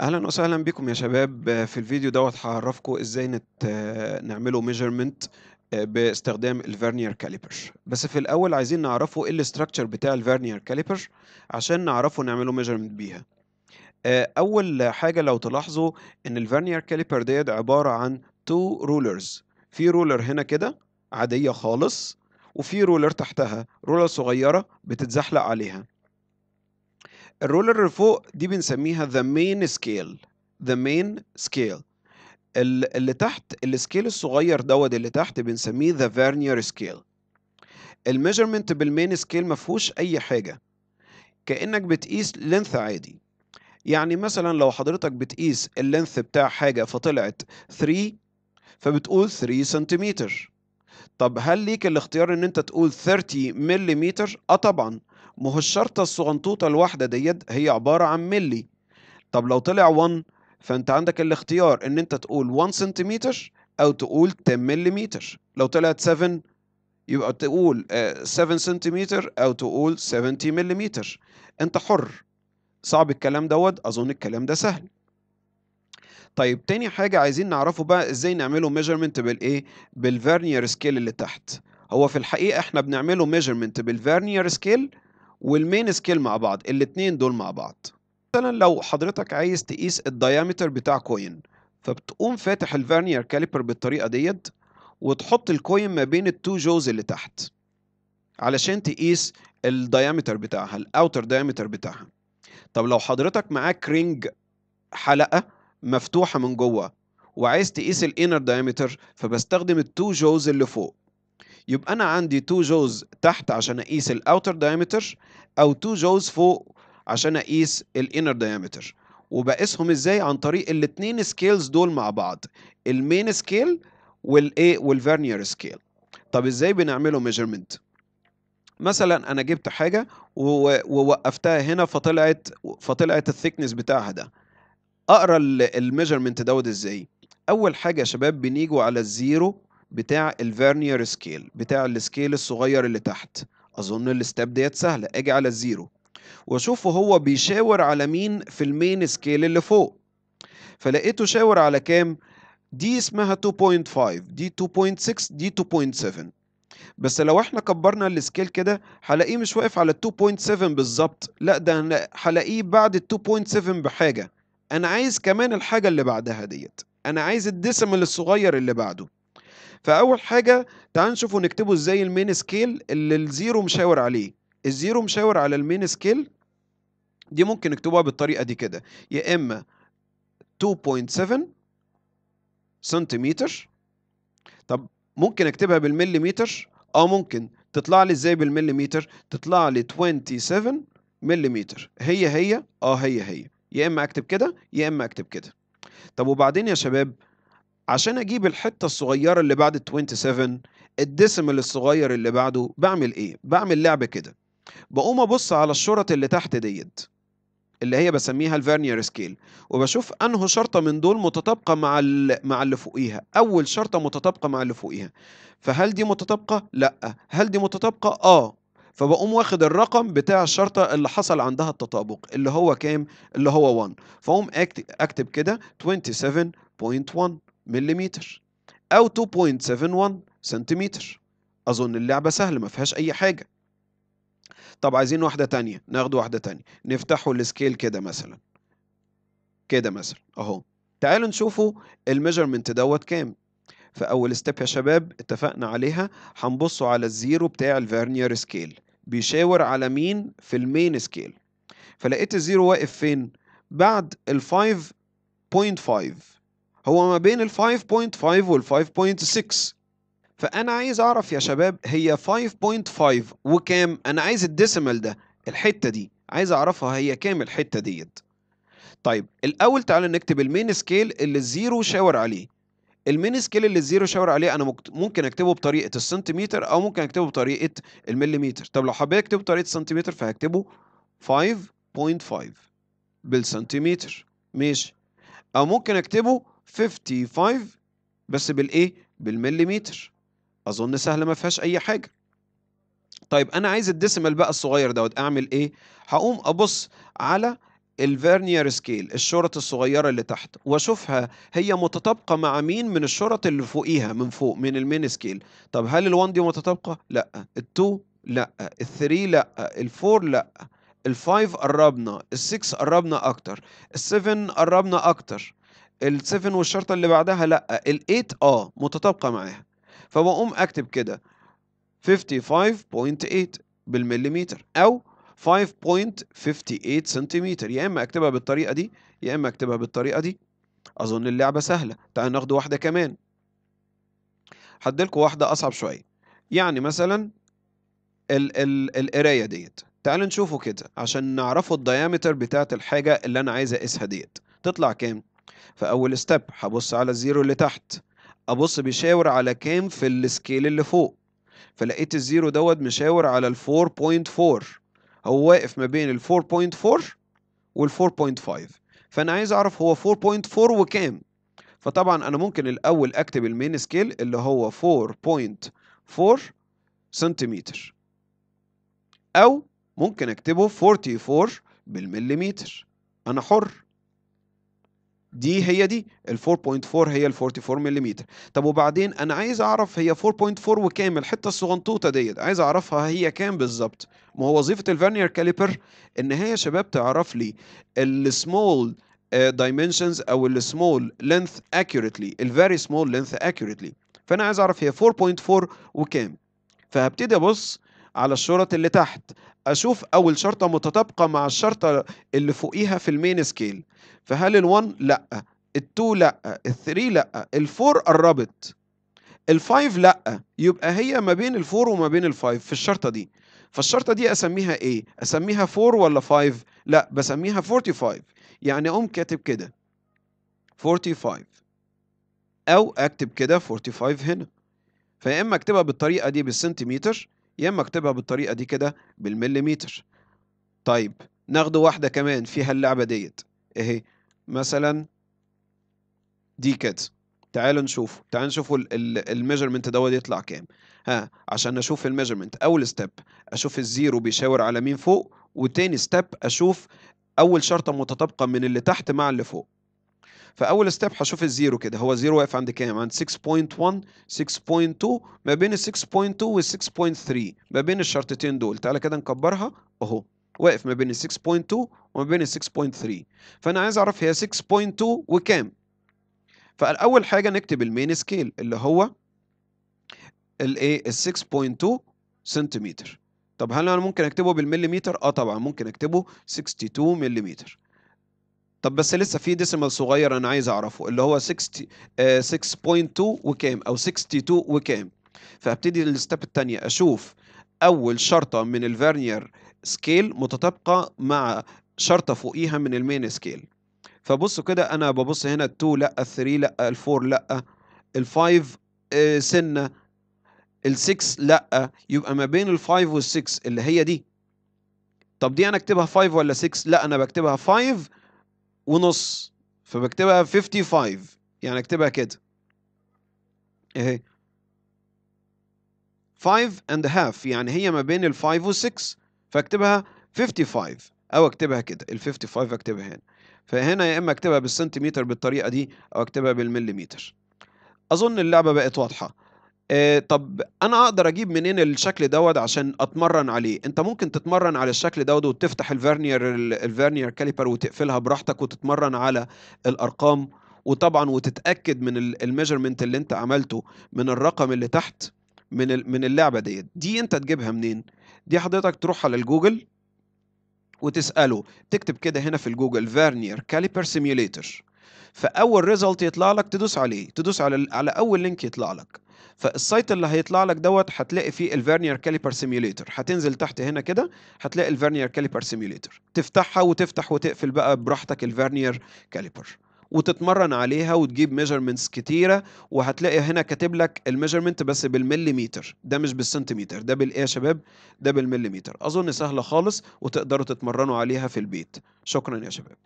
أهلا وسهلا بكم يا شباب. في الفيديو دوت هعرفكم إزاي نت... نعمله measurement باستخدام ال vernier caliper بس في الأول عايزين نعرفه إيه ال structure بتاع ال vernier caliper عشان نعرفه نعمله measurement بيها. أول حاجة لو تلاحظوا إن ال vernier caliper ديت عبارة عن two rulers في ruler هنا كده عادية خالص وفي ruler تحتها. ruler صغيرة بتتزحلق عليها. ال ruler اللي فوق دي بنسميها the main scale the main scale. اللي تحت ال scale الصغير دوت اللي تحت بنسميه the vernier scale. ال measurement بال main scale ما فيهوش أي حاجة. كأنك بتقيس length عادي. يعني مثلا لو حضرتك بتقيس ال length بتاع حاجة فطلعت 3 فبتقول 3 سنتيمتر طب هل ليك الاختيار إن أنت تقول 30 ملم آه طبعا. ما هو الشرطة الصغنطوطة الواحدة ديت هي عبارة عن ملي. طب لو طلع 1 فأنت عندك الاختيار إن أنت تقول 1 سنتيمتر أو تقول 10 ملم لو طلعت 7 يبقى تقول 7 سنتيمتر أو تقول 70 ملم أنت حر. صعب الكلام دوت أظن الكلام ده سهل. طيب تاني حاجة عايزين نعرفه بقى إزاي نعمله measurement بالإيه؟ بال vernier scale اللي تحت. هو في الحقيقة إحنا بنعمله measurement بال vernier scale وال main scale مع بعض الاتنين دول مع بعض. مثلا لو حضرتك عايز تقيس ال diameter بتاع coin فبتقوم فاتح ال vernier caliper بالطريقة ديت وتحط ال coin ما بين ال two jaws اللي تحت علشان تقيس ال diameter بتاعها ال outer diameter بتاعها. طب لو حضرتك معاك ring حلقة مفتوحة من جوه وعايز تقيس ال inner diameter فبستخدم ال two jaws اللي فوق. يبقى أنا عندي 2 jaws تحت عشان أقيس ال outer diameter أو 2 jaws فوق عشان أقيس ال inner diameter وبقيسهم إزاي؟ عن طريق الاثنين scales دول مع بعض ال main scale والايه وال vernier scale طب إزاي بنعمله measurement مثلا أنا جبت حاجة ووقفتها هنا فطلعت فطلعت ال thickness بتاعها ده. أقرأ ال measurement دوت إزاي؟ أول حاجة يا شباب بنيجوا على ال zero بتاع ال vernier scale بتاع ال scale الصغير اللي تحت. أظن ال step ديت سهلة. أجي على ال zero. وأشوفه هو بيشاور على مين في ال main scale اللي فوق. فلقيته شاور على كام؟ دي اسمها 2.5 دي 2.6 دي 2.7 بس لو إحنا كبرنا ال scale كده هلاقيه مش واقف على 2.7 بالظبط. لأ ده هلاقيه بعد ال 2.7 بحاجة. أنا عايز كمان الحاجة اللي بعدها ديت. أنا عايز ال decimal الصغير اللي بعده. فأول حاجة تعال نشوفه نكتبه إزاي ال main scale اللي ال zero مشاور عليه. ال zero مشاور على ال main scale دي ممكن نكتبها بالطريقة دي كده. يا إما 2.7 سنتيمتر طب ممكن أكتبها بالمليمتر آه ممكن تطلع لي إزاي بالمليمتر؟ تطلع لي 27 مليمتر. هي هي آه هي هي. يا إما أكتب كده يا إما أكتب كده. طب وبعدين يا شباب عشان أجيب الحتة الصغيرة اللي بعد ال 27 ال decimal الصغير اللي بعده بعمل إيه؟ بعمل لعبة كده. بقوم أبص على الشرط اللي تحت ديت اللي هي بسميها ال vernier scale وبشوف أنهي شرطة من دول متطابقة مع مع اللي فوقيها. أول شرطة متطابقة مع اللي فوقيها. فهل دي متطابقة؟ لأ. هل دي متطابقة؟ آه. فبقوم واخد الرقم بتاع الشرطة اللي حصل عندها التطابق اللي هو كام؟ اللي هو 1 فأقوم أكتب كده 27.1 مليمتر أو 2.71 سنتيمتر. أظن اللعبة سهلة ما فيهاش أي حاجة. طب عايزين واحدة تانية ناخد واحدة تانية. نفتحوا ال scale كده مثلا. كده مثلا أهو. تعالوا نشوفوا ال measurement دوت كام. فأول step يا شباب اتفقنا عليها. هنبصوا على ال zero بتاع ال vernier scale. بيشاور على مين في ال main scale. فلقيت ال zero واقف فين؟ بعد ال 5.5 هو ما بين ال 5.5 وال 5.6 فأنا عايز أعرف يا شباب هي 5.5 وكام؟ أنا عايز ال decimal ده الحتة دي. عايز أعرفها هي كام الحتة ديت. طيب الأول تعالى نكتب ال main scale اللي ال zero شاور عليه. ال main scale اللي ال zero شاور عليه أنا ممكن أكتبه بطريقة السنتيمتر أو ممكن أكتبه بطريقة المليمتر. طب لو حبيت أكتبه بطريقة السنتيمتر فهكتبه 5.5 بالسنتيمتر. ماشي. أو ممكن أكتبه 55 بس بالإيه؟ بالمليمتر. أظن سهله ما فيهاش أي حاجة. طيب أنا عايز ال decimal بقى الصغير دوت أعمل إيه؟ هقوم أبص على ال vernier scale الشرط الصغيرة اللي تحت وأشوفها هي متطابقة مع مين من الشرط اللي فوقيها من فوق من ال main scale. طب هل ال1 دي متطابقة؟ لأ. ال2 لأ. ال3 لأ. ال4 لأ. ال5 قربنا. ال6 قربنا أكتر. ال7 قربنا أكتر. ال7 والشرطة اللي بعدها لأ ال8 آه متطابقة معاها. فبقوم أكتب كده 55.8 بالمليمتر أو 5.58 سنتيمتر. يا إما أكتبها بالطريقة دي يا إما أكتبها بالطريقة دي. أظن اللعبة سهلة. تعال ناخد واحدة كمان. هديلكوا واحدة أصعب شوية. يعني مثلا ال ال القراية ديت. تعالوا نشوفوا كده عشان نعرفوا ال diameter بتاعت الحاجة اللي أنا عايز أقيسها ديت. تطلع كام؟ فأول step هبص على ال zero اللي تحت. أبص بيشاور على كام في ال scale اللي فوق. فلقيت ال zero دوت مشاور على ال 4.4 هو واقف ما بين ال 4.4 وال 4.5 فأنا عايز أعرف هو 4.4 وكام. فطبعا أنا ممكن الأول أكتب ال main scale اللي هو 4.4 سنتيمتر أو ممكن أكتبه 44 بالمليمتر. أنا حر. دي هي دي ال 4.4 هي ال 44 ملم طب وبعدين أنا عايز أعرف هي 4.4 وكام الحته الصغنطوطة ديت عايز أعرفها هي كام بالظبط؟ ما هو وظيفة ال vernier caliper ان هي يا شباب تعرف لي السمول dimensions أو السمول length accurately ال very small length accurately. فأنا عايز أعرف هي 4.4 وكام. فهبتدي أبص على الشرط اللي تحت. أشوف أول شرطة متطابقة مع الشرطة اللي فوقيها في ال main scale فهل ال1 لأ ال2 لأ ال3 لأ ال4 قربت ال5 لأ يبقى هي ما بين ال4 وما بين ال5 في الشرطة دي. فالشرطة دي أسميها إيه؟ أسميها 4 ولا 5 لأ بسميها 45 يعني أقوم كاتب كده 45 أو أكتب كده 45 هنا. فيا إما أكتبها بالطريقة دي بالسنتيمتر يا إما اكتبها بالطريقة دي كده بالمليمتر. طيب ناخد واحدة كمان فيها اللعبة ديت. اهي مثلا دي كده. تعالوا نشوف تعالوا نشوفوا ال measurement دوت يطلع كام. ها عشان أشوف ال measurement. أول step أشوف ال zero بيشاور على مين فوق وتاني step أشوف أول شرطة متطابقة من اللي تحت مع اللي فوق. فأول step هشوف ال zero كده. هو zero واقف عند كام؟ عند 6.1 6.2 ما بين ال 6.2 وال 6.3 ما بين الشرطتين دول. تعالى كده نكبرها أهو. واقف ما بين ال 6.2 وما بين ال 6.3 فأنا عايز أعرف هي 6.2 وكام. فالاول حاجة نكتب ال main scale اللي هو الايه ال 6.2 سنتيمتر طب هل أنا ممكن أكتبه بالمليمتر؟ آه طبعا ممكن أكتبه 62 مليمتر طب بس لسه في decimal صغير أنا عايز أعرفه اللي هو 60 آه 6.2 وكام؟ أو 62 وكام؟ فأبتدي ال step الثانية أشوف أول شرطة من ال vernier scale متطابقة مع شرطة فوقيها من ال main scale فبصوا كده أنا ببص هنا ال2 لأ ال3 لأ ال4 لأ ال5 آه سنة ال6 لأ يبقى ما بين ال5 وال6 اللي هي دي. طب دي أنا أكتبها 5 ولا 6 لأ أنا بكتبها 5 ونص. فبكتبها 55 يعني اكتبها كده. اهي 5 and half. يعني هي ما بين ال 5 وال 6 فاكتبها 55 أو اكتبها كده. ال 55 اكتبها هنا. فهنا يا إما اكتبها بالسنتيمتر بالطريقة دي أو اكتبها بالمليمتر. أظن اللعبة بقت واضحة. آه طب أنا أقدر أجيب منين الشكل دوت عشان أتمرن عليه؟ أنت ممكن تتمرن على الشكل دوت وتفتح ال vernier ال vernier caliper وتقفلها براحتك وتتمرن على الأرقام وطبعا وتتأكد من ال measurement اللي أنت عملته من الرقم اللي تحت من من اللعبة ديت. دي أنت تجيبها منين؟ دي حضرتك تروح على الجوجل وتسأله. تكتب كده هنا في الجوجل vernier caliper simulator فأول result يطلع لك تدوس عليه. تدوس على على أول link يطلع لك. فال site اللي هيطلع لك دوت هتلاقي فيه ال vernier caliper simulator هتنزل تحت هنا كده هتلاقي ال vernier caliper simulator تفتحها وتفتح وتقفل بقى براحتك ال vernier caliper وتتمرن عليها وتجيب measurements كتيرة وهتلاقي هنا كاتب لك ال measurement بس بالمليمتر. ده مش بالسنتيمتر ده بالايه يا شباب؟ ده بالمليمتر. أظن سهلة خالص وتقدروا تتمرنوا عليها في البيت. شكرا يا شباب.